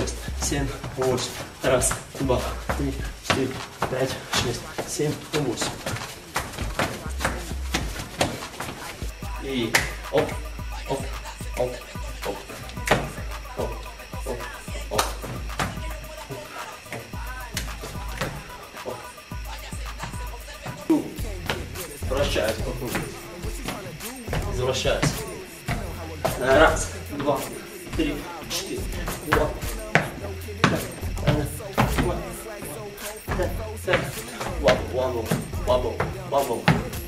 шесть, семь, восемь. Раз, два, три, четыре, пять, шесть, семь, восемь. И оп, оп, оп, оп, оп, оп, оп. Вращается по кругу. Возвращается. Раз, два, три, четыре, два, Wobble, wobble, wobble, wobble.